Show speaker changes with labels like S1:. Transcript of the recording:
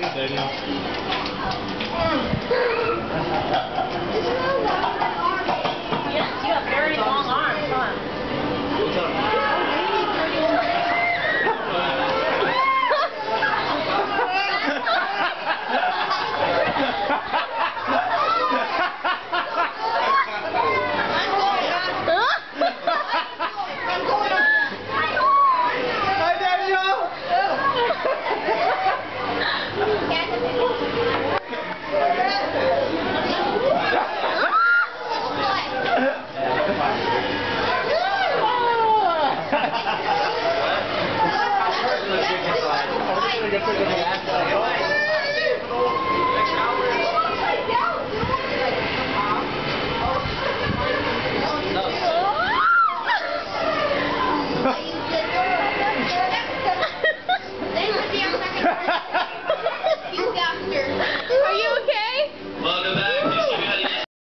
S1: Thank you. de